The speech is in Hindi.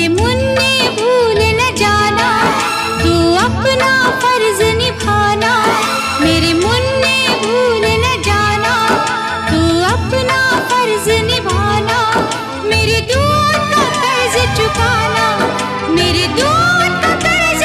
मेरे मुन्ने